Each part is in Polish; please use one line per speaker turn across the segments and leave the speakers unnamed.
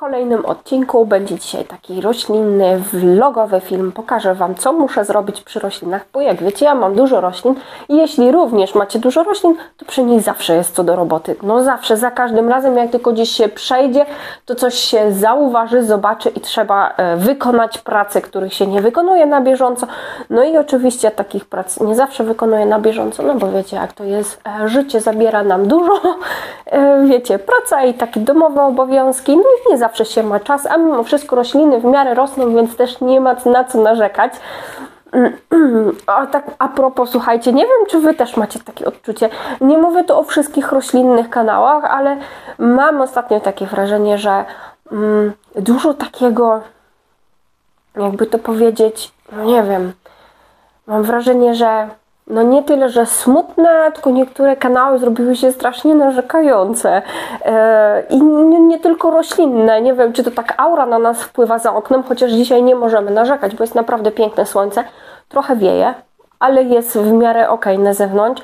kolejnym odcinku będzie dzisiaj taki roślinny, vlogowy film. Pokażę Wam, co muszę zrobić przy roślinach, bo jak wiecie, ja mam dużo roślin i jeśli również macie dużo roślin, to przy nich zawsze jest co do roboty. No zawsze, za każdym razem, jak tylko gdzieś się przejdzie, to coś się zauważy, zobaczy i trzeba e, wykonać prace, których się nie wykonuje na bieżąco. No i oczywiście takich prac nie zawsze wykonuję na bieżąco, no bo wiecie, jak to jest, e, życie zabiera nam dużo, e, wiecie, praca i takie domowe obowiązki, no i nie zawsze zawsze się ma czas, a mimo wszystko rośliny w miarę rosną, więc też nie ma na co narzekać. A tak a propos, słuchajcie, nie wiem, czy Wy też macie takie odczucie. Nie mówię tu o wszystkich roślinnych kanałach, ale mam ostatnio takie wrażenie, że mm, dużo takiego, jakby to powiedzieć, no nie wiem, mam wrażenie, że no nie tyle, że smutne, tylko niektóre kanały zrobiły się strasznie narzekające. E, I nie, nie, tylko roślinne. Nie wiem, czy to tak aura na nas wpływa za oknem, chociaż dzisiaj nie możemy narzekać, bo jest naprawdę piękne słońce. Trochę wieje, ale jest w miarę ok na zewnątrz.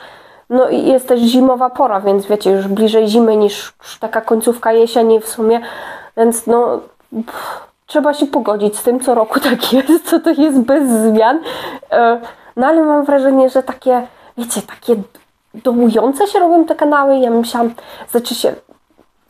No i jest też zimowa pora, więc wiecie, już bliżej zimy niż taka końcówka jesieni w sumie, więc no pff, trzeba się pogodzić z tym, co roku tak jest, co to jest bez zmian. No ale mam wrażenie, że takie, wiecie, takie dołujące się robią te kanały. Ja myślałam, znaczy się,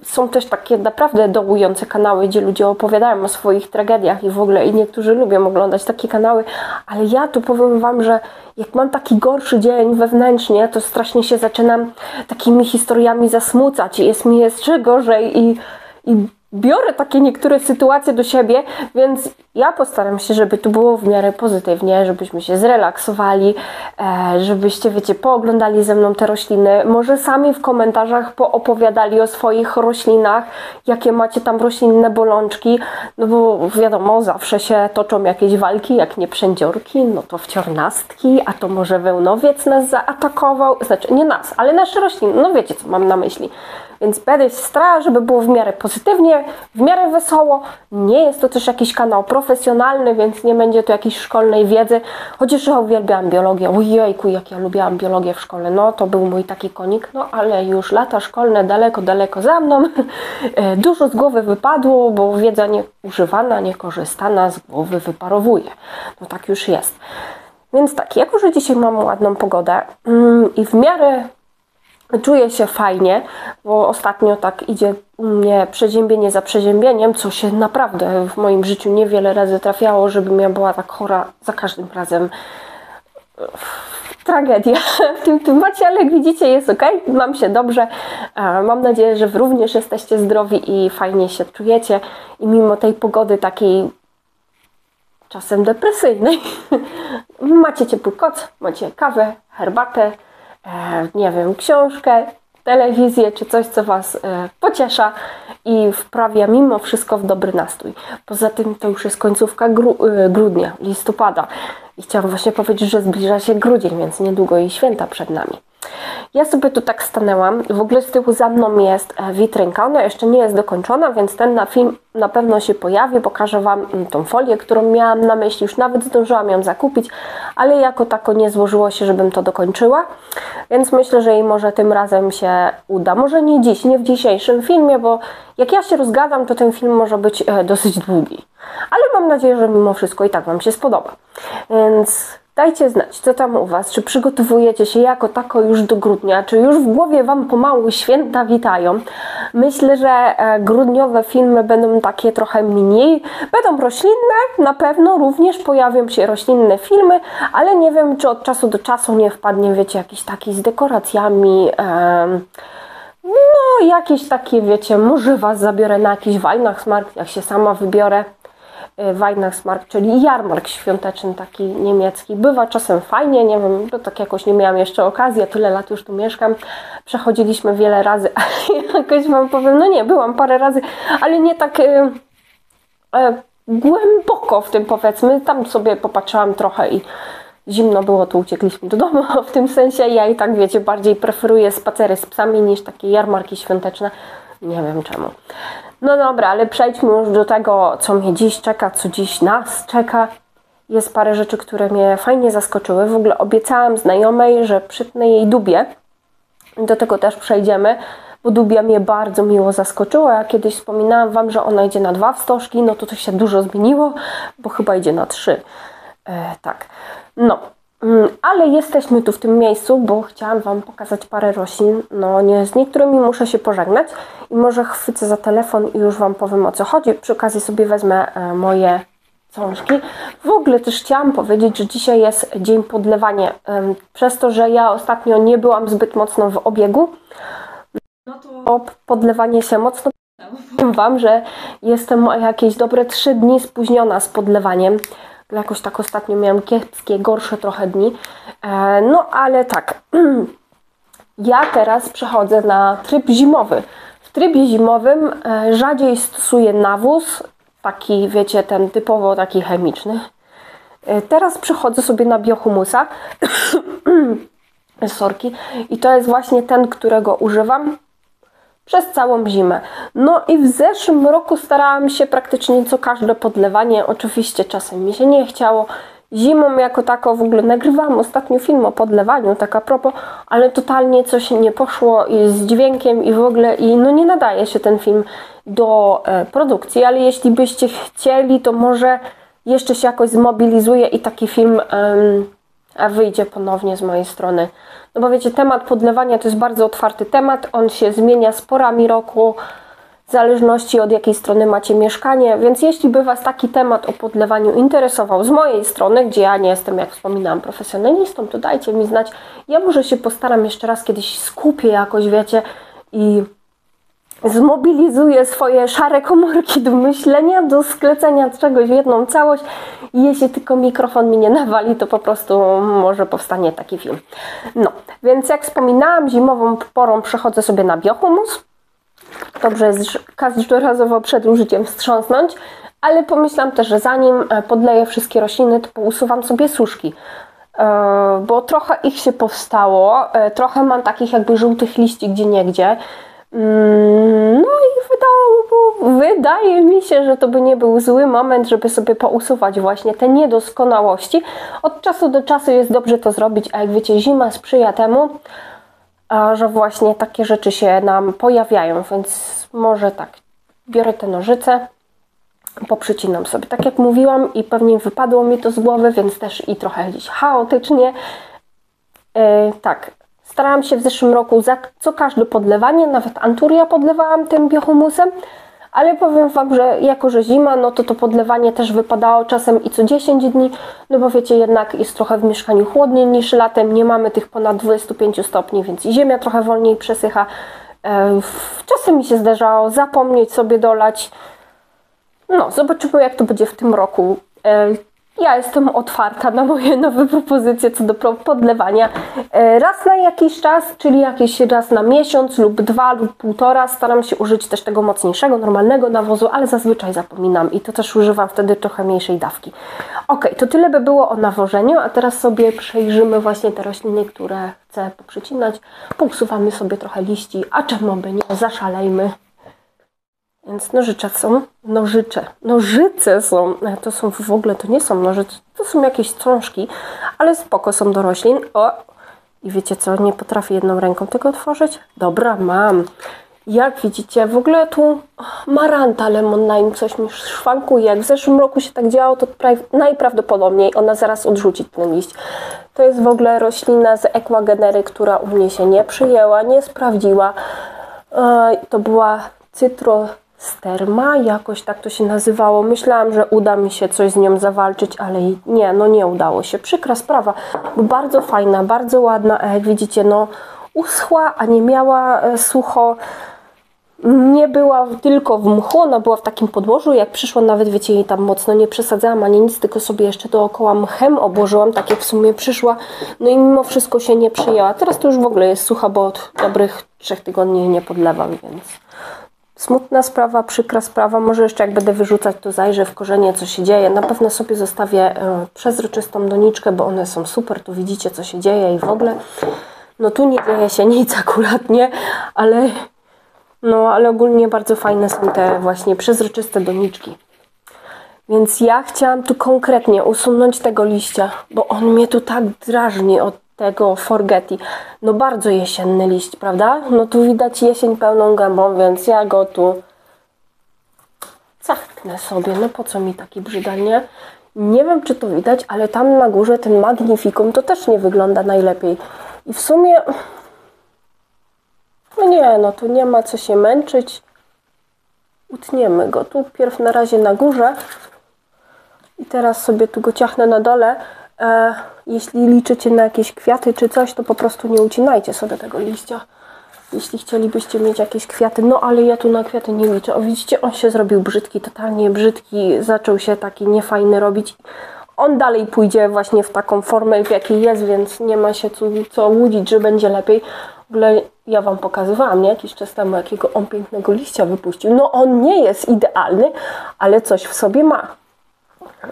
są też takie naprawdę dołujące kanały, gdzie ludzie opowiadają o swoich tragediach i w ogóle i niektórzy lubią oglądać takie kanały, ale ja tu powiem Wam, że jak mam taki gorszy dzień wewnętrznie, to strasznie się zaczynam takimi historiami zasmucać i jest mi jeszcze gorzej i, i biorę takie niektóre sytuacje do siebie, więc ja postaram się, żeby tu było w miarę pozytywnie, żebyśmy się zrelaksowali, e, żebyście, wiecie, pooglądali ze mną te rośliny, może sami w komentarzach poopowiadali o swoich roślinach, jakie macie tam roślinne bolączki, no bo wiadomo, zawsze się toczą jakieś walki, jak nie przędziorki, no to wciornastki, a to może wełnowiec nas zaatakował, znaczy nie nas, ale nasze rośliny, no wiecie, co mam na myśli. Więc będę się starała, żeby było w miarę pozytywnie, w miarę wesoło. Nie jest to też jakiś kanał profesjonalny, więc nie będzie tu jakiejś szkolnej wiedzy. Chociaż ja uwielbiałam biologię. Ojejku, jak ja lubiłam biologię w szkole. No, to był mój taki konik. No, ale już lata szkolne daleko, daleko za mną. E, dużo z głowy wypadło, bo wiedza nieużywana, niekorzystana z głowy wyparowuje. No tak już jest. Więc tak, jako że dzisiaj mam ładną pogodę mm, i w miarę Czuję się fajnie, bo ostatnio tak idzie u mnie przeziębienie za przeziębieniem, co się naprawdę w moim życiu niewiele razy trafiało, żebym ja była tak chora za każdym razem. Tragedia w tym temacie, ale jak widzicie jest ok, mam się dobrze. Mam nadzieję, że Wy również jesteście zdrowi i fajnie się czujecie i mimo tej pogody takiej czasem depresyjnej macie ciepły koc, macie kawę, herbatę, E, nie wiem, książkę, telewizję czy coś, co Was e, pociesza i wprawia mimo wszystko w dobry nastrój. Poza tym to już jest końcówka gru e, grudnia, listopada i chciałam właśnie powiedzieć, że zbliża się grudzień, więc niedługo i święta przed nami. Ja sobie tu tak stanęłam. W ogóle z tyłu za mną jest e, witrynka. Ona jeszcze nie jest dokończona, więc ten na film na pewno się pojawi. Pokażę Wam mm, tą folię, którą miałam na myśli. Już nawet zdążyłam ją zakupić, ale jako tako nie złożyło się, żebym to dokończyła. Więc myślę, że i może tym razem się uda. Może nie dziś, nie w dzisiejszym filmie, bo jak ja się rozgadam, to ten film może być e, dosyć długi. Ale mam nadzieję, że mimo wszystko i tak Wam się spodoba. Więc Dajcie znać, co tam u Was, czy przygotowujecie się jako tako już do grudnia, czy już w głowie Wam pomału święta witają. Myślę, że e, grudniowe filmy będą takie trochę mniej, będą roślinne, na pewno również pojawią się roślinne filmy, ale nie wiem, czy od czasu do czasu nie wpadnie, wiecie, jakiś taki z dekoracjami, no jakieś takie, wiecie, może Was zabiorę na jakiś Weihnachtsmarkt, jak się sama wybiorę. Weihnachtsmarkt, czyli jarmark świąteczny taki niemiecki. Bywa czasem fajnie, nie wiem, bo tak jakoś nie miałam jeszcze okazji, tyle lat już tu mieszkam. Przechodziliśmy wiele razy, ale jakoś Wam powiem, no nie, byłam parę razy, ale nie tak y, y, głęboko w tym powiedzmy. Tam sobie popatrzyłam trochę i zimno było, to uciekliśmy do domu. W tym sensie ja i tak, wiecie, bardziej preferuję spacery z psami niż takie jarmarki świąteczne. Nie wiem czemu. No dobra, ale przejdźmy już do tego, co mnie dziś czeka, co dziś nas czeka. Jest parę rzeczy, które mnie fajnie zaskoczyły. W ogóle obiecałam znajomej, że przytnę jej dubie. Do tego też przejdziemy, bo dubia mnie bardzo miło zaskoczyła. Ja kiedyś wspominałam Wam, że ona idzie na dwa wstożki, no to to się dużo zmieniło, bo chyba idzie na trzy. E, tak, no, ale jesteśmy tu w tym miejscu, bo chciałam Wam pokazać parę roślin. No, nie, z niektórymi muszę się pożegnać i może chwycę za telefon i już Wam powiem o co chodzi. Przy okazji sobie wezmę e, moje książki. W ogóle też chciałam powiedzieć, że dzisiaj jest dzień podlewania. Przez to, że ja ostatnio nie byłam zbyt mocno w obiegu, no to podlewanie się mocno. Powiem Wam, że jestem jakieś dobre 3 dni spóźniona z podlewaniem. Jakoś tak ostatnio miałam kiepskie, gorsze trochę dni. E, no ale tak, ja teraz przechodzę na tryb zimowy. W trybie zimowym e, rzadziej stosuję nawóz, taki, wiecie, ten typowo taki chemiczny. E, teraz przechodzę sobie na biohumusa, sorki, i to jest właśnie ten, którego używam przez całą zimę. No i w zeszłym roku starałam się praktycznie co każde podlewanie, oczywiście czasem mi się nie chciało, Zimą jako tako w ogóle nagrywałam ostatnio film o podlewaniu, tak a propos, ale totalnie coś nie poszło i z dźwiękiem i w ogóle i no nie nadaje się ten film do e, produkcji, ale jeśli byście chcieli, to może jeszcze się jakoś zmobilizuje i taki film wyjdzie ponownie z mojej strony. No bo wiecie, temat podlewania to jest bardzo otwarty temat, on się zmienia z porami roku, w zależności od jakiej strony macie mieszkanie. Więc jeśli by Was taki temat o podlewaniu interesował z mojej strony, gdzie ja nie jestem, jak wspominałam, profesjonalistą, to dajcie mi znać. Ja może się postaram jeszcze raz kiedyś skupię jakoś, wiecie, i zmobilizuję swoje szare komórki do myślenia, do sklecenia czegoś w jedną całość i jeśli tylko mikrofon mi nie nawali, to po prostu może powstanie taki film. No, więc jak wspominałam, zimową porą przechodzę sobie na biohumus dobrze jest każdorazowo przed użyciem wstrząsnąć, ale pomyślam też, że zanim e, podleję wszystkie rośliny, to usuwam sobie suszki. E, bo trochę ich się powstało, e, trochę mam takich jakby żółtych liści gdzie niegdzie. Mm, no i wydało, wydaje mi się, że to by nie był zły moment, żeby sobie pousuwać właśnie te niedoskonałości. Od czasu do czasu jest dobrze to zrobić, a jak wiecie, zima sprzyja temu, że właśnie takie rzeczy się nam pojawiają, więc może tak, biorę te nożyce, poprzycinam sobie. Tak jak mówiłam i pewnie wypadło mi to z głowy, więc też i trochę gdzieś chaotycznie. Yy, tak, starałam się w zeszłym roku za co każde podlewanie, nawet anturia podlewałam tym biohumusem, ale powiem Wam, że jako, że zima, no to to podlewanie też wypadało czasem i co 10 dni, no bo wiecie, jednak jest trochę w mieszkaniu chłodniej niż latem, nie mamy tych ponad 25 stopni, więc i ziemia trochę wolniej przesycha. E, czasem mi się zdarzało zapomnieć sobie dolać. No, zobaczymy jak to będzie w tym roku. Ja jestem otwarta na moje nowe propozycje co do podlewania. E, raz na jakiś czas, czyli jakiś raz na miesiąc lub dwa lub półtora staram się użyć też tego mocniejszego, normalnego nawozu, ale zazwyczaj zapominam i to też używam wtedy trochę mniejszej dawki. Ok, to tyle by było o nawożeniu, a teraz sobie przejrzymy właśnie te rośliny, które chcę poprzycinać. Pousuwamy sobie trochę liści, a czemu by nie, zaszalejmy. Więc nożycze są, nożycze, nożyce są, e, to są w ogóle, to nie są nożyce, to są jakieś strążki, ale spoko są do roślin. O, i wiecie co, nie potrafię jedną ręką tego otworzyć? Dobra, mam. Jak widzicie, w ogóle tu maranta lemon lime coś mi szwankuje. Jak w zeszłym roku się tak działo, to najprawdopodobniej ona zaraz odrzuci ten liść. To jest w ogóle roślina z Equagenery, która u mnie się nie przyjęła, nie sprawdziła. E, to była cytro Sterma, jakoś tak to się nazywało. Myślałam, że uda mi się coś z nią zawalczyć, ale nie, no nie udało się. Przykra sprawa, bardzo fajna, bardzo ładna, a jak widzicie, no uschła, a nie miała e, sucho. Nie była tylko w mchu, ona była w takim podłożu. Jak przyszło, nawet wiecie, jej tam mocno nie przesadzałam ani nic, tylko sobie jeszcze dookoła mchem obłożyłam, tak jak w sumie przyszła. No i mimo wszystko się nie przyjęła. Teraz to już w ogóle jest sucha, bo od dobrych trzech tygodni nie podlewam, więc Smutna sprawa, przykra sprawa. Może jeszcze jak będę wyrzucać, to zajrzę w korzenie, co się dzieje. Na pewno sobie zostawię e, przezroczystą doniczkę, bo one są super. Tu widzicie, co się dzieje i w ogóle. No tu nie dzieje się nic akurat, nie? Ale, no, ale ogólnie bardzo fajne są te właśnie przezroczyste doniczki. Więc ja chciałam tu konkretnie usunąć tego liścia, bo on mnie tu tak drażni od tego Forgeti. No bardzo jesienny liść, prawda? No tu widać jesień pełną gębą, więc ja go tu zachnę sobie. No po co mi taki brzydal, nie? Wiem, czy to widać, ale tam na górze ten Magnificum to też nie wygląda najlepiej. I w sumie... No nie, no tu nie ma co się męczyć. Utniemy go tu pierw na razie na górze. I teraz sobie tu go ciachnę na dole. E, jeśli liczycie na jakieś kwiaty czy coś, to po prostu nie ucinajcie sobie tego liścia. Jeśli chcielibyście mieć jakieś kwiaty, no ale ja tu na kwiaty nie liczę. O widzicie, on się zrobił brzydki, totalnie brzydki, zaczął się taki niefajny robić. On dalej pójdzie właśnie w taką formę, w jakiej jest, więc nie ma się co, co łudzić, że będzie lepiej. W ogóle ja Wam pokazywałam nie? jakiś czas temu, jakiego on pięknego liścia wypuścił. No on nie jest idealny, ale coś w sobie ma.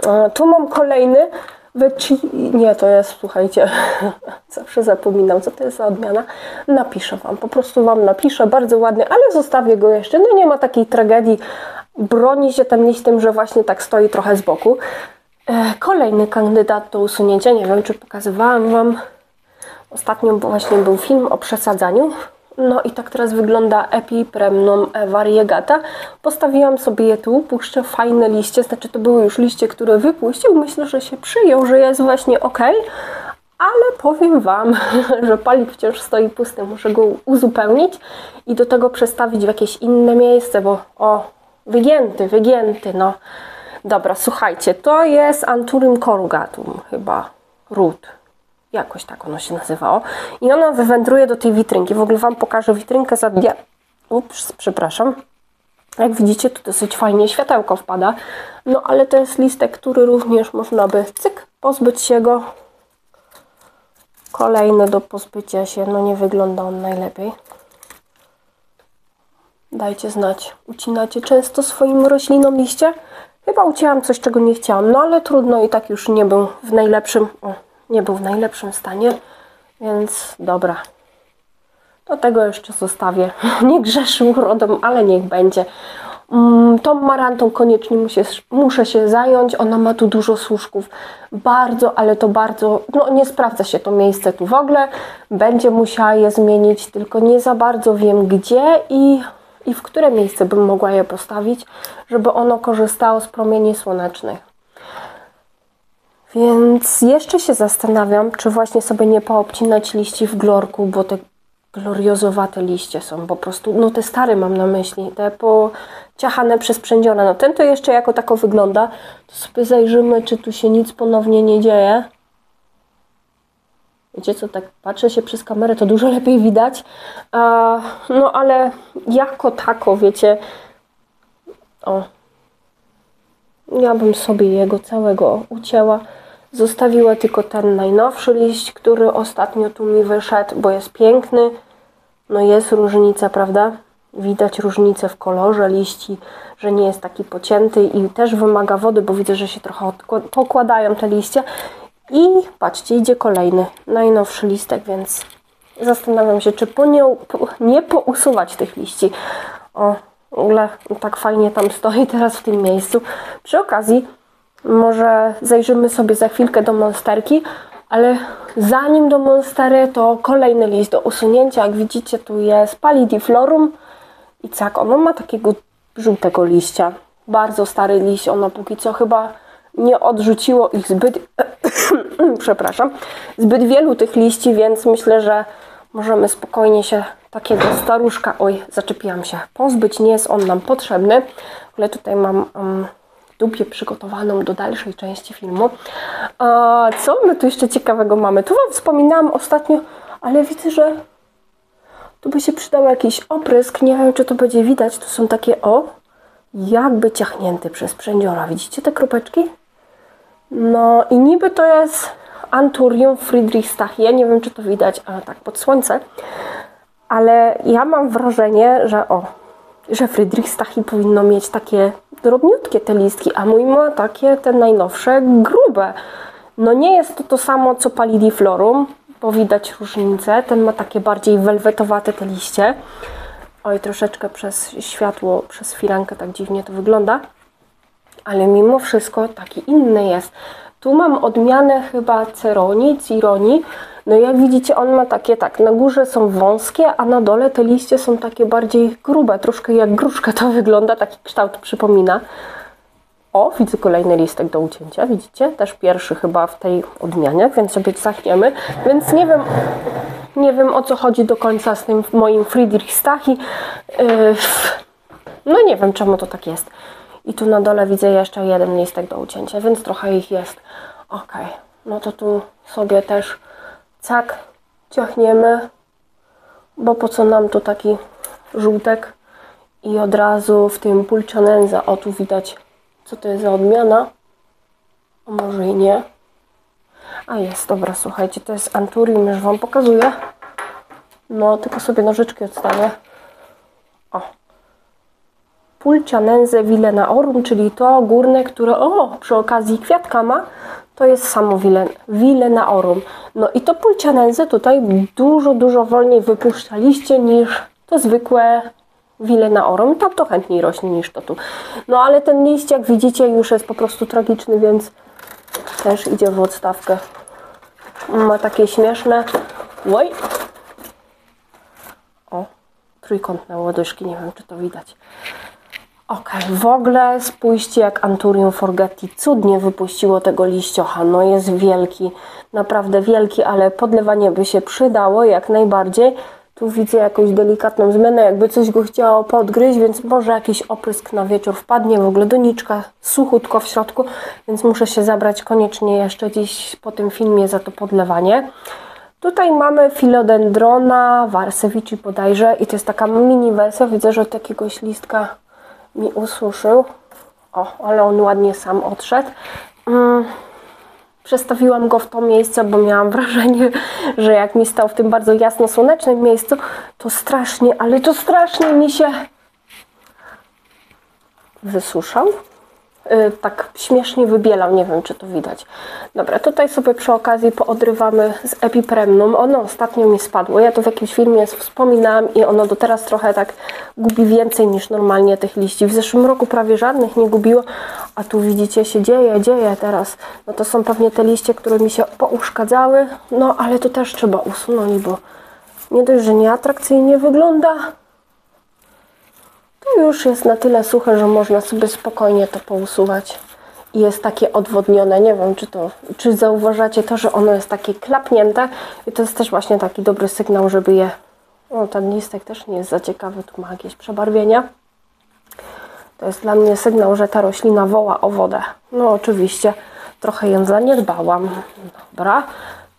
E, tu mam kolejny Wyci... Nie, to jest, słuchajcie, zawsze zapominam, co to jest za odmiana. Napiszę Wam, po prostu Wam napiszę, bardzo ładny, ale zostawię go jeszcze. No nie ma takiej tragedii. Broni się ten liść tym, że właśnie tak stoi trochę z boku. E, kolejny kandydat do usunięcia, nie wiem, czy pokazywałam Wam. Ostatnio właśnie był film o przesadzaniu. No i tak teraz wygląda Epipremnum variegata. Postawiłam sobie je tu, puszczę fajne liście, znaczy to były już liście, które wypuścił. Myślę, że się przyjął, że jest właśnie ok, ale powiem Wam, że palik wciąż stoi pusty. Muszę go uzupełnić i do tego przestawić w jakieś inne miejsce, bo o, wygięty, wygięty, no. Dobra, słuchajcie, to jest Anturum corrugatum, chyba ród Jakoś tak ono się nazywało. I ona wywędruje do tej witrynki. W ogóle Wam pokażę witrynkę za dnia. Ups, przepraszam. Jak widzicie, tu dosyć fajnie światełko wpada. No ale to jest listek, który również można by cyk, pozbyć się go. Kolejny do pozbycia się. No nie wygląda on najlepiej. Dajcie znać. Ucinacie często swoim roślinom liście? Chyba ucięłam coś, czego nie chciałam. No ale trudno i tak już nie był w najlepszym... O nie był w najlepszym stanie, więc dobra. Do tego jeszcze zostawię. Nie grzeszy urodą, ale niech będzie. Mm, tą marantą koniecznie muszę, się zająć. Ona ma tu dużo służków. Bardzo, ale to bardzo, no nie sprawdza się to miejsce tu w ogóle. Będzie musiała je zmienić, tylko nie za bardzo wiem gdzie i, i w które miejsce bym mogła je postawić, żeby ono korzystało z promieni słonecznych. Więc jeszcze się zastanawiam, czy właśnie sobie nie poobcinać liści w glorku, bo te gloriozowate liście są po prostu, no te stare mam na myśli, te pociachane przez przędziora. No ten to jeszcze jako tako wygląda. To sobie zajrzymy, czy tu się nic ponownie nie dzieje. Wiecie co, tak patrzę się przez kamerę, to dużo lepiej widać. no ale jako tako, wiecie, o, ja bym sobie jego całego ucięła. Zostawiła tylko ten najnowszy liść, który ostatnio tu mi wyszedł, bo jest piękny. No jest różnica, prawda? Widać różnicę w kolorze liści, że nie jest taki pocięty i też wymaga wody, bo widzę, że się trochę pokładają te liście. I patrzcie, idzie kolejny, najnowszy listek, więc zastanawiam się, czy po nie, po, nie pousuwać tych liści. O, w ogóle tak fajnie tam stoi teraz w tym miejscu. Przy okazji może zajrzymy sobie za chwilkę do monsterki, ale zanim do monstery, to kolejny list do usunięcia. Jak widzicie, tu jest Palidiflorum i tak, ono ma takiego żółtego liścia. Bardzo stary liść, ono póki co chyba nie odrzuciło ich zbyt, przepraszam, zbyt wielu tych liści, więc myślę, że możemy spokojnie się takiego staruszka, oj, zaczepiłam się, pozbyć. Nie jest on nam potrzebny. Ale tutaj mam um, dupie przygotowaną do dalszej części filmu. A co my tu jeszcze ciekawego mamy? Tu Wam wspominałam ostatnio, ale widzę, że tu by się przydał jakiś oprysk. Nie wiem, czy to będzie widać. To są takie, o, jakby ciachnięty przez przędziora. Widzicie te kropeczki? No i niby to jest Anturium Friedrichstachie. Nie wiem, czy to widać, ale tak pod słońce. Ale ja mam wrażenie, że o, że Friedrich Stachi powinno mieć takie drobniutkie te listki, a mój ma takie te najnowsze, grube. No nie jest to to samo co Palidiflorum, bo widać różnicę. Ten ma takie bardziej welwetowate te liście. Oj, troszeczkę przez światło, przez firankę tak dziwnie to wygląda. Ale mimo wszystko taki inny jest. Tu mam odmianę chyba Ceroni, Cironi. No jak widzicie, on ma takie tak, na górze są wąskie, a na dole te liście są takie bardziej grube, troszkę jak gruszka to wygląda, taki kształt przypomina. O, widzę kolejny listek do ucięcia, widzicie? Też pierwszy chyba w tej odmianie, więc sobie zachniemy. Więc nie wiem, nie wiem o co chodzi do końca z tym moim Friedrich Stachi. Yy, no nie wiem czemu to tak jest. I tu na dole widzę jeszcze jeden listek do ucięcia, więc trochę ich jest. Ok, no to tu sobie też cak ciachniemy, bo po co nam tu taki żółtek i od razu w tym pulcianenza, o tu widać co to jest za odmiana, może i nie. A jest, dobra, słuchajcie, to jest Anturium, już Wam pokazuję. No, tylko sobie nożyczki odstawię. O. Pulcianense Villenaorum, czyli to górne, które, o, przy okazji kwiatka ma, to jest samo Villenaorum. No i to Pulcianense tutaj dużo, dużo wolniej wypuszcza liście niż to zwykłe Villenaorum. Tam to chętniej rośnie niż to tu. No ale ten liść, jak widzicie, już jest po prostu tragiczny, więc też idzie w odstawkę. Ma takie śmieszne. Oj! O, trójkątne łodyżki, nie wiem czy to widać. Ok, w ogóle spójrzcie jak Anturium Forgetti cudnie wypuściło tego liściocha. No jest wielki, naprawdę wielki, ale podlewanie by się przydało jak najbardziej. Tu widzę jakąś delikatną zmianę, jakby coś go chciało podgryźć, więc może jakiś oprysk na wieczór wpadnie. W ogóle doniczka suchutko w środku, więc muszę się zabrać koniecznie jeszcze dziś po tym filmie za to podlewanie. Tutaj mamy Philodendrona Warsewici bodajże i to jest taka mini wersja. Widzę, że od jakiegoś listka mi ususzył. O, ale on ładnie sam odszedł. Mm. Przestawiłam go w to miejsce, bo miałam wrażenie, że jak mi stał w tym bardzo jasno słonecznym miejscu, to strasznie, ale to strasznie mi się wysuszał. Yy, tak śmiesznie wybielał, nie wiem czy to widać. Dobra, tutaj sobie przy okazji poodrywamy z epipremnum. Ono ostatnio mi spadło, ja to w jakimś filmie wspominałam i ono do teraz trochę tak gubi więcej niż normalnie tych liści. W zeszłym roku prawie żadnych nie gubiło, a tu widzicie się dzieje, dzieje teraz. No to są pewnie te liście, które mi się pouszkadzały, no ale to też trzeba usunąć, bo nie dość, że nieatrakcyjnie wygląda, to już jest na tyle suche, że można sobie spokojnie to pousuwać. I jest takie odwodnione. Nie wiem, czy to, czy zauważacie to, że ono jest takie klapnięte. I to jest też właśnie taki dobry sygnał, żeby je... O, ten listek też nie jest za ciekawy, tu ma jakieś przebarwienia. To jest dla mnie sygnał, że ta roślina woła o wodę. No oczywiście, trochę ją zaniedbałam. Dobra.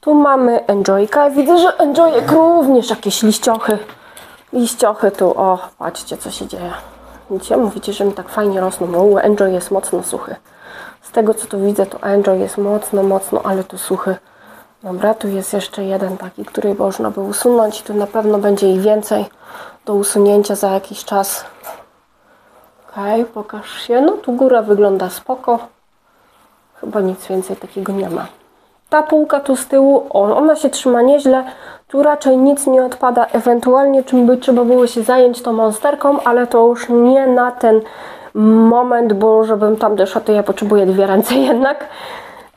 Tu mamy enjoyka. Widzę, że enjoyek również jakieś liściochy liściochy tu, o, patrzcie co się dzieje. Widzicie, mówicie, że mi tak fajnie rosną. No, enjoy jest mocno suchy. Z tego co tu widzę, to enjoy jest mocno, mocno, ale tu suchy. Dobra, tu jest jeszcze jeden taki, który można by usunąć. Tu na pewno będzie ich więcej do usunięcia za jakiś czas. Ok, pokaż się. No tu góra wygląda spoko. Chyba nic więcej takiego nie ma. Ta półka tu z tyłu, ona się trzyma nieźle. Tu raczej nic nie odpada, ewentualnie czym by trzeba było się zająć tą monsterką, ale to już nie na ten moment, bo żebym tam doszła, to ja potrzebuję dwie ręce jednak.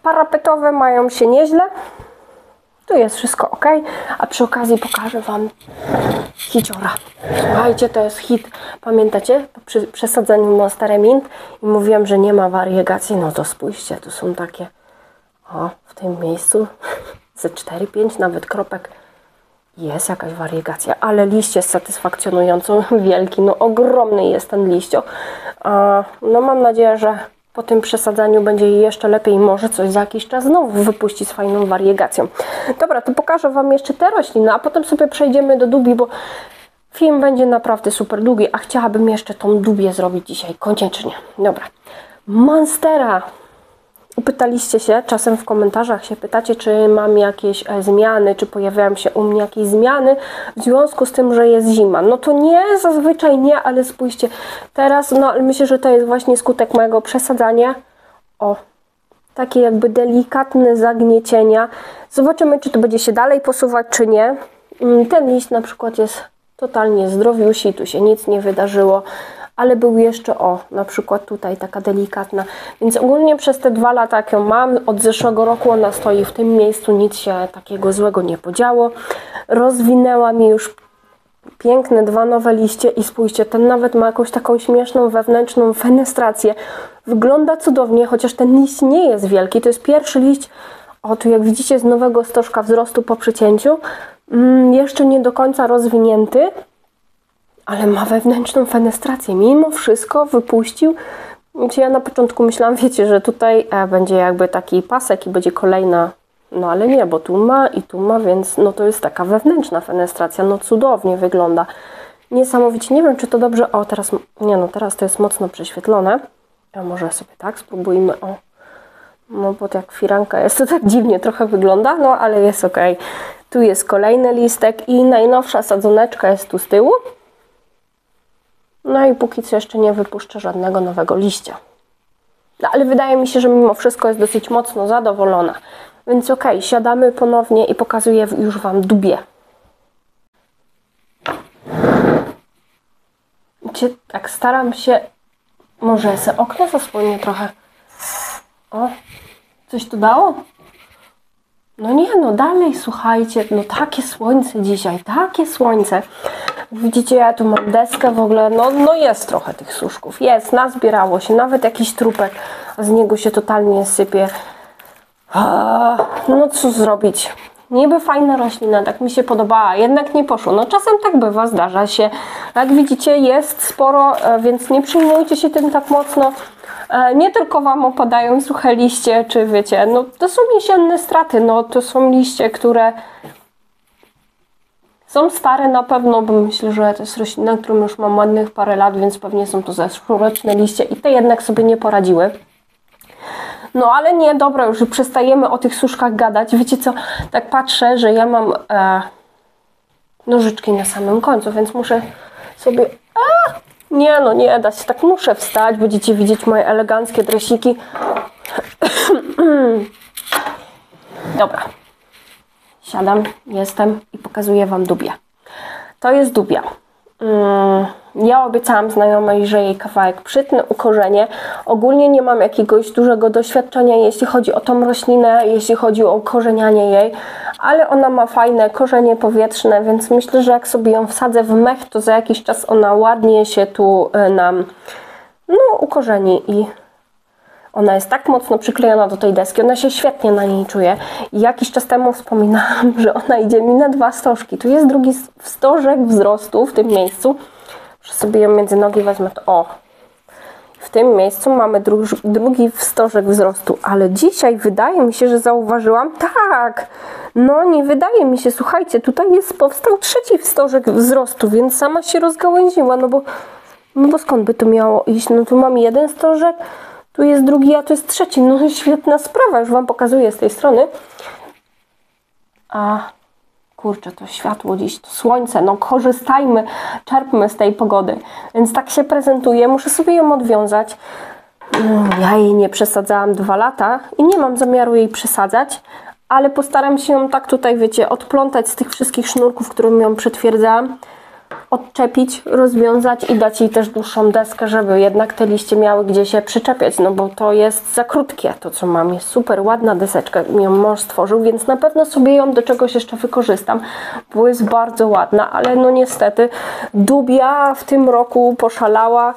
Parapetowe mają się nieźle. Tu jest wszystko ok, a przy okazji pokażę Wam hiciora. Słuchajcie, to jest hit. Pamiętacie? Przy przesadzeniu Monsterem Mint i mówiłam, że nie ma wariegacji. No to spójrzcie, tu są takie o, w tym miejscu ze 4-5 nawet kropek jest jakaś wariegacja, ale liść jest satysfakcjonująco wielki, no ogromny jest ten liścio. No mam nadzieję, że po tym przesadzaniu będzie jeszcze lepiej może coś za jakiś czas znowu wypuści z fajną wariegacją. Dobra, to pokażę Wam jeszcze te rośliny, a potem sobie przejdziemy do dubi, bo film będzie naprawdę super długi, a chciałabym jeszcze tą dubię zrobić dzisiaj, koniecznie. Dobra, Monstera Pytaliście się, czasem w komentarzach się pytacie, czy mam jakieś e, zmiany, czy pojawiają się u mnie jakieś zmiany w związku z tym, że jest zima. No to nie, zazwyczaj nie, ale spójrzcie, teraz, no myślę, że to jest właśnie skutek mojego przesadzania. O, takie jakby delikatne zagniecienia. Zobaczymy, czy to będzie się dalej posuwać, czy nie. Mm, ten liść na przykład jest totalnie zdrowiusi, tu się nic nie wydarzyło ale był jeszcze, o, na przykład tutaj taka delikatna. Więc ogólnie przez te dwa lata, jak ją mam, od zeszłego roku ona stoi w tym miejscu, nic się takiego złego nie podziało. Rozwinęła mi już piękne dwa nowe liście i spójrzcie, ten nawet ma jakąś taką śmieszną wewnętrzną fenestrację. Wygląda cudownie, chociaż ten liść nie jest wielki. To jest pierwszy liść, o tu jak widzicie z nowego stożka wzrostu po przycięciu. Mm, jeszcze nie do końca rozwinięty, ale ma wewnętrzną fenestrację. Mimo wszystko wypuścił. Ja na początku myślałam, wiecie, że tutaj e, będzie jakby taki pasek i będzie kolejna no ale nie, bo tu ma i tu ma, więc no to jest taka wewnętrzna fenestracja. No cudownie wygląda. Niesamowicie. Nie wiem, czy to dobrze... O, teraz... Nie no, teraz to jest mocno prześwietlone. A może sobie tak spróbujmy. O. No bo jak firanka jest, to tak dziwnie trochę wygląda, no ale jest ok. Tu jest kolejny listek i najnowsza sadzoneczka jest tu z tyłu. No i póki co jeszcze nie wypuszczę żadnego nowego liścia. No, ale wydaje mi się, że mimo wszystko jest dosyć mocno zadowolona. Więc ok, siadamy ponownie i pokazuję już Wam dubie. Wiecie, tak staram się... Może se okno zasłonię trochę. O, coś tu dało? No nie, no dalej, słuchajcie, no takie słońce dzisiaj, takie słońce. Widzicie, ja tu mam deskę w ogóle, no, no jest trochę tych suszków, jest, nazbierało się, nawet jakiś trupek, a z niego się totalnie sypie. No co zrobić? Niby fajna roślina, tak mi się podobała, jednak nie poszło. No czasem tak bywa, zdarza się. Jak widzicie jest sporo, e, więc nie przyjmujcie się tym tak mocno. E, nie tylko Wam opadają suche liście, czy wiecie, no to są jesienne straty, no to są liście, które są stare na pewno, bo myślę, że to jest roślina, którą już mam ładnych parę lat, więc pewnie są to zeszłoroczne liście i te jednak sobie nie poradziły. No ale nie, dobra, już przestajemy o tych suszkach gadać. Wiecie co, tak patrzę, że ja mam e, nożyczki na samym końcu, więc muszę sobie... A, nie no, nie da się, tak muszę wstać, będziecie widzieć moje eleganckie dresiki. Dobra, siadam, jestem i pokazuję Wam dubia. To jest dubia. Mm, ja obiecałam znajomej, że jej kawałek przytnę, ukorzenie. Ogólnie nie mam jakiegoś dużego doświadczenia, jeśli chodzi o tą roślinę, jeśli chodzi o korzenianie jej, ale ona ma fajne korzenie powietrzne, więc myślę, że jak sobie ją wsadzę w mech, to za jakiś czas ona ładnie się tu e, nam no, ukorzeni i ona jest tak mocno przyklejona do tej deski, ona się świetnie na niej czuje. I jakiś czas temu wspominałam, że ona idzie mi na dwa stożki. Tu jest drugi stożek wzrostu w tym miejscu. Że sobie ją między nogi wezmę, to o. W tym miejscu mamy dru drugi stożek wzrostu, ale dzisiaj wydaje mi się, że zauważyłam, tak, no nie wydaje mi się, słuchajcie, tutaj jest powstał trzeci stożek wzrostu, więc sama się rozgałęziła, no bo, no bo skąd by to miało iść? No tu mam jeden stożek, tu jest drugi, a tu jest trzeci. No świetna sprawa, już Wam pokazuję z tej strony. A kurczę, to światło dziś, to słońce, no korzystajmy, czerpmy z tej pogody. Więc tak się prezentuje, muszę sobie ją odwiązać. Mm, ja jej nie przesadzałam dwa lata i nie mam zamiaru jej przesadzać, ale postaram się ją tak tutaj, wiecie, odplątać z tych wszystkich sznurków, którymi ją przetwierdzałam odczepić, rozwiązać i dać jej też dłuższą deskę, żeby jednak te liście miały gdzie się przyczepiać, no bo to jest za krótkie, to co mam, jest super ładna deseczka, mi ją mąż stworzył, więc na pewno sobie ją do czegoś jeszcze wykorzystam, bo jest bardzo ładna, ale no niestety dubia w tym roku poszalała,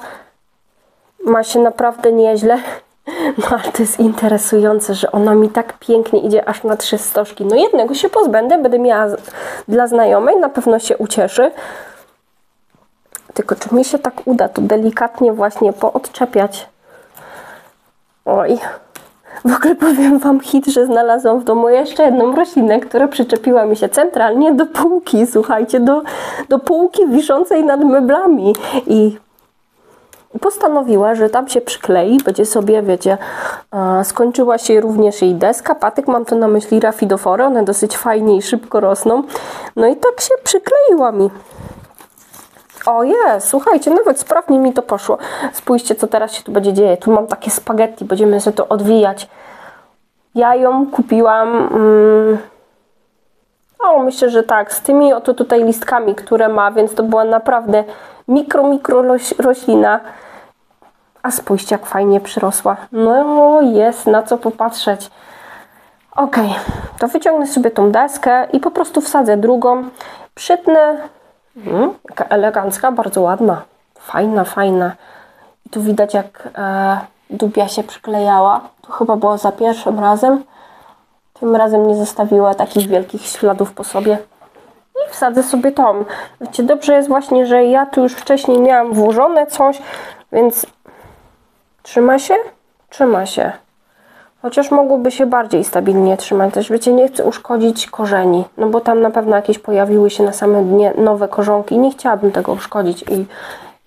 ma się naprawdę nieźle, no ale to jest interesujące, że ona mi tak pięknie idzie aż na trzy stożki. No jednego się pozbędę, będę miała dla znajomej, na pewno się ucieszy. Tylko czy mi się tak uda to delikatnie właśnie poodczepiać? Oj. W ogóle powiem Wam hit, że znalazłam w domu jeszcze jedną roślinę, która przyczepiła mi się centralnie do półki, słuchajcie, do, do półki wiszącej nad meblami. I postanowiła, że tam się przyklei, będzie sobie, wiecie, skończyła się również jej deska, patyk, mam to na myśli rafidofory, one dosyć fajnie i szybko rosną. No i tak się przykleiła mi. O słuchajcie, nawet sprawnie mi to poszło. Spójrzcie, co teraz się tu będzie dzieje. Tu mam takie spaghetti, będziemy sobie to odwijać. Ja ją kupiłam... Mm, O, myślę, że tak, z tymi oto tutaj listkami, które ma, więc to była naprawdę mikro, mikro roś- roślina. A spójrzcie, jak fajnie przyrosła. No, jest na co popatrzeć. Ok, to wyciągnę sobie tą deskę i po prostu wsadzę drugą. Przytnę. Mhm, jaka elegancka, bardzo ładna. Fajna, fajna. I tu widać, jak e, dubia się przyklejała. To chyba było za pierwszym razem. Tym razem nie zostawiła takich wielkich śladów po sobie. I wsadzę sobie tą. Wiecie, dobrze jest właśnie, że ja tu już wcześniej miałam włożone coś, więc trzyma się? Trzyma się. Chociaż mogłoby się bardziej stabilnie trzymać. Też wiecie, nie chcę uszkodzić korzeni, no bo tam na pewno jakieś pojawiły się na samym dnie nowe korzonki. Nie chciałabym tego uszkodzić i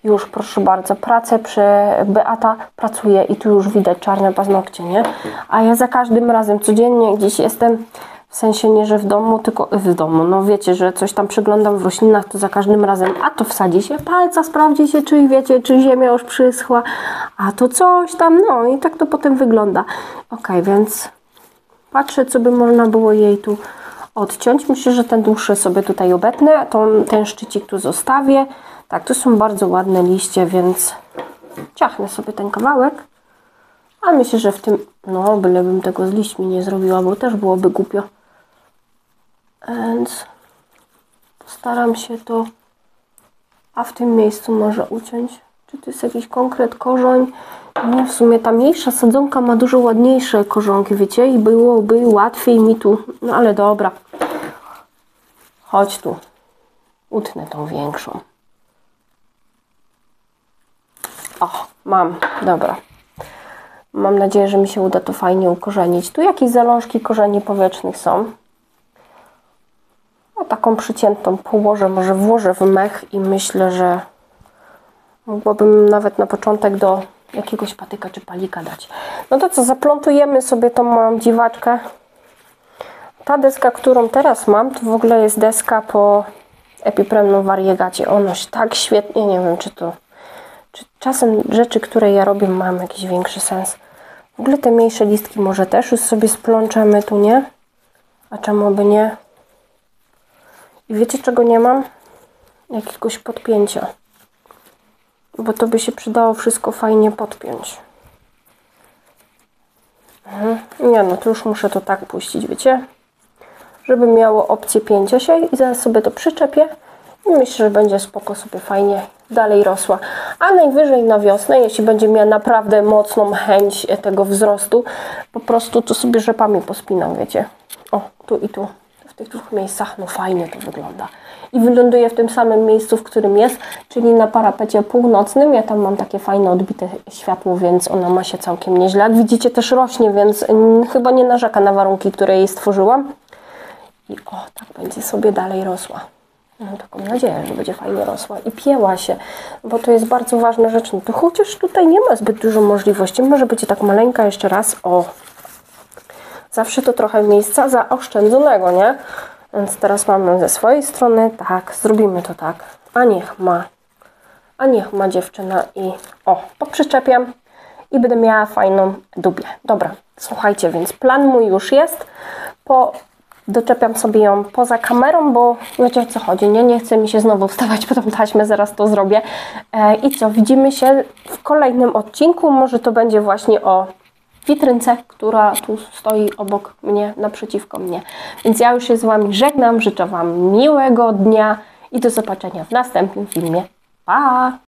już proszę bardzo, pracę przy Beata pracuje i tu już widać czarne paznokcie, nie? A ja za każdym razem codziennie gdzieś jestem, w sensie nie, że w domu, tylko w domu, no wiecie, że coś tam przyglądam w roślinach, to za każdym razem, a to wsadzi się palca, sprawdzi się, czy wiecie, czy ziemia już przyschła, a to coś tam, no i tak to potem wygląda. Ok, więc patrzę, co by można było jej tu odciąć. Myślę, że ten dłuższy sobie tutaj obetnę, ten szczycik tu zostawię. Tak, to są bardzo ładne liście, więc ciachnę sobie ten kawałek. A myślę, że w tym, no bylebym tego z liśćmi nie zrobiła, bo też byłoby głupio. Więc postaram się to, a w tym miejscu może uciąć. Czy to jest jakiś konkret korzeń? Nie, w sumie ta mniejsza sadzonka ma dużo ładniejsze korzonki, wiecie, i byłoby łatwiej mi tu, no ale dobra. Chodź tu. Utnę tą większą. O, mam, dobra. Mam nadzieję, że mi się uda to fajnie ukorzenić. Tu jakieś zalążki korzeni powietrznych są. No, taką przyciętą położę, może włożę w mech i myślę, że mogłabym nawet na początek do jakiegoś patyka czy palika dać. No to co, zaplątujemy sobie tą moją dziwaczkę. Ta deska, którą teraz mam, to w ogóle jest deska po epipremną wariegacie. Ona się tak świetnie, nie wiem czy to czy czasem rzeczy, które ja robię, mają jakiś większy sens. W ogóle te mniejsze listki może też już sobie splączemy tu, nie? A czemu by nie? I wiecie czego nie mam? Jakiegoś podpięcia. Bo to by się przydało wszystko fajnie podpiąć. Mhm. Nie no, to już muszę to tak puścić, wiecie? Żeby miało opcję pięcia się i zaraz sobie to przyczepię i myślę, że będzie spoko sobie fajnie dalej rosła. A najwyżej na wiosnę, jeśli będzie miała naprawdę mocną chęć tego wzrostu, po prostu to sobie rzepami pospinam, wiecie. O, tu i tu, tych dwóch miejscach, no fajnie to wygląda. I wyląduje w tym samym miejscu, w którym jest, czyli na parapecie północnym. Ja tam mam takie fajne odbite światło, więc ona ma się całkiem nieźle. Jak widzicie też rośnie, więc mm, chyba nie narzeka na warunki, które jej stworzyłam. I o, tak będzie sobie dalej rosła. Mam taką nadzieję, że będzie fajnie rosła i pięła się, bo to jest bardzo ważna rzecz. No to chociaż tutaj nie ma zbyt dużo możliwości, może być tak maleńka jeszcze raz. O, zawsze to trochę miejsca zaoszczędzonego, nie? Więc teraz mamy ze swojej strony, tak, zrobimy to tak. A niech ma, a niech ma dziewczyna i o, poprzyczepiam i będę miała fajną dubię. Dobra, słuchajcie, więc plan mój już jest. Po doczepiam sobie ją poza kamerą, bo wiecie o co chodzi, nie? Nie chce mi się znowu wstawać po tą taśmę, zaraz to zrobię. E, I co, widzimy się w kolejnym odcinku, może to będzie właśnie o witrynce, która tu stoi obok mnie, naprzeciwko mnie. Więc ja już się z Wami żegnam, życzę Wam miłego dnia i do zobaczenia w następnym filmie. Pa!